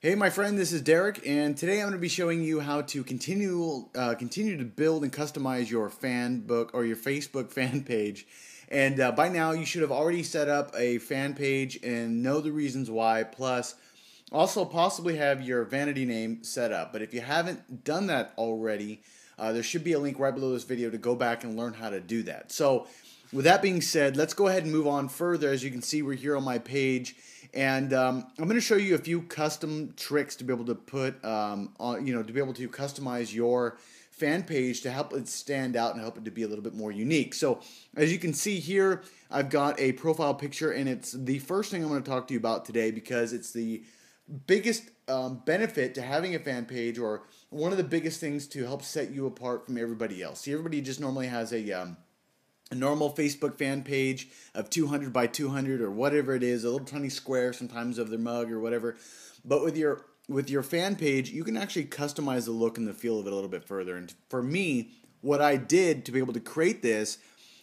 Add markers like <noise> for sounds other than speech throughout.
Hey, my friend, this is Dereck, and today I'm going to be showing you how to continue uh, continue to build and customize your fan book or your Facebook <laughs> fan page. And uh, by now, you should have already set up a fan page and know the reasons why. Plus, also possibly have your vanity name set up. But if you haven't done that already, uh, there should be a link right below this video to go back and learn how to do that. So, with that being said, let's go ahead and move on further. As you can see, we're here on my page and um, I'm going to show you a few custom tricks to be able to put, um, on, you know, to be able to customize your fan page to help it stand out and help it to be a little bit more unique. So as you can see here, I've got a profile picture and it's the first thing I'm going to talk to you about today because it's the biggest um, benefit to having a fan page or one of the biggest things to help set you apart from everybody else. See, everybody just normally has a um, a normal Facebook fan page of 200 by 200 or whatever it is, a little tiny square sometimes of their mug or whatever. But with your with your fan page, you can actually customize the look and the feel of it a little bit further. And for me, what I did to be able to create this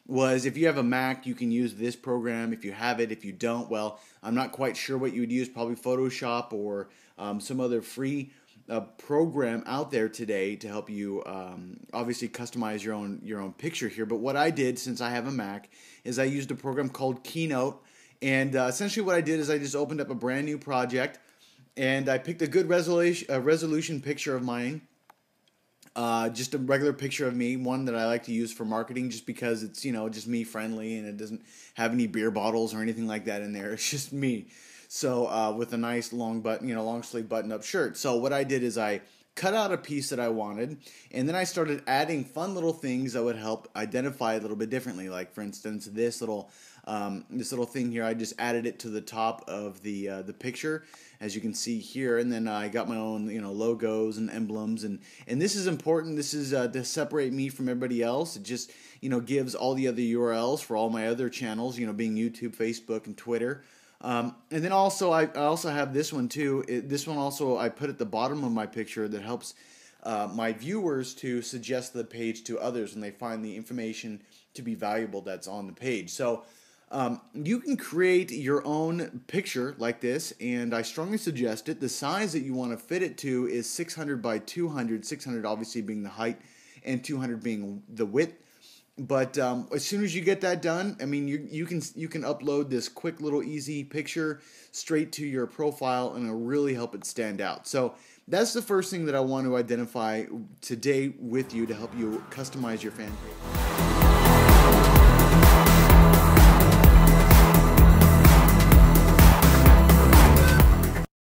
was if you have a Mac, you can use this program. If you have it, if you don't, well, I'm not quite sure what you would use, probably Photoshop or um, some other free a program out there today to help you um, obviously customize your own your own picture here. But what I did since I have a Mac is I used a program called Keynote, and uh, essentially what I did is I just opened up a brand new project, and I picked a good resolution a resolution picture of mine. Uh, just a regular picture of me, one that I like to use for marketing, just because it's you know just me friendly and it doesn't have any beer bottles or anything like that in there. <laughs> It's just me. So uh, with a nice long button, you know, long sleeve button up shirt. So what I did is I cut out a piece that I wanted, and then I started adding fun little things that would help identify a little bit differently. Like for instance, this little um, this little thing here, I just added it to the top of the uh, the picture, as you can see here, and then I got my own you know logos and emblems, and and this is important. This is uh, to separate me from everybody else. It just you know gives all the other URLs for all my other channels, you know, being YouTube, Facebook, and Twitter. Um, and then also I, I, also have this one too. It, this one also I put at the bottom of my picture that helps uh, my viewers to suggest the page to others when they find the information to be valuable that's on the page. So um, you can create your own picture like this, and I strongly suggest it. The size that you want to fit it to is 600 by 200. 600 obviously being the height, and 200 being the width. But um, as soon as you get that done, I mean, you you can you can upload this quick little easy picture straight to your profile, and it'll really help it stand out. So that's the first thing that I want to identify today with you to help you customize your fan page.